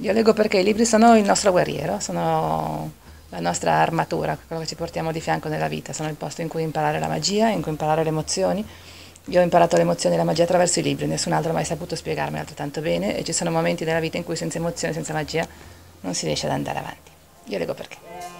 Io leggo perché i libri sono il nostro guerriero, sono la nostra armatura, quello che ci portiamo di fianco nella vita, sono il posto in cui imparare la magia, in cui imparare le emozioni. Io ho imparato le emozioni e la magia attraverso i libri, nessun altro ha mai saputo spiegarmi altrettanto bene e ci sono momenti della vita in cui senza emozioni, senza magia non si riesce ad andare avanti. Io leggo perché.